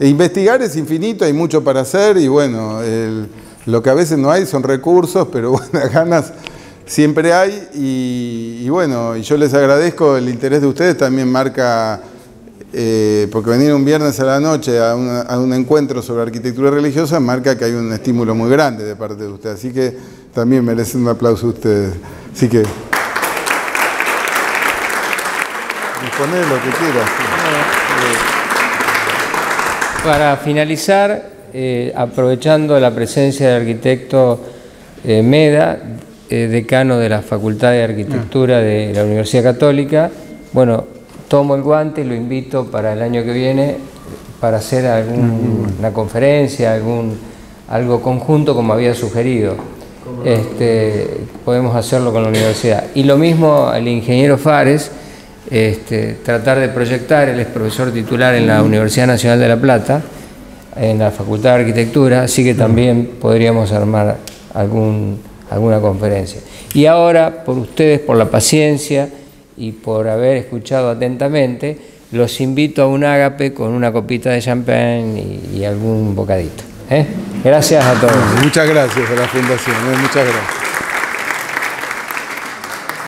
investigar es infinito, hay mucho para hacer y bueno, lo que a veces no hay son recursos, pero bueno, ganas siempre hay y, bueno, y yo les agradezco el interés de ustedes, también marca, eh, porque venir un viernes a la noche a, un encuentro sobre arquitectura religiosa marca que hay un estímulo muy grande de parte de ustedes, así que también merecen un aplauso ustedes. Así que... Disponer lo que quieras. Para finalizar, eh, aprovechando la presencia del arquitecto eh, Meda, eh, decano de la Facultad de Arquitectura de la Universidad Católica. Bueno, tomo el guante y lo invito para el año que viene para hacer alguna conferencia, algún, algo conjunto como había sugerido. Este, podemos hacerlo con la universidad. Y lo mismo al ingeniero Fares, este, tratar de proyectar, él es profesor titular en la Universidad Nacional de La Plata, en la Facultad de Arquitectura, así que también podríamos armar algún alguna conferencia. Y ahora, por ustedes, por la paciencia y por haber escuchado atentamente, los invito a un ágape con una copita de champán y, algún bocadito. ¿eh? Gracias a todos. Muchas gracias a la Fundación, ¿eh? muchas gracias.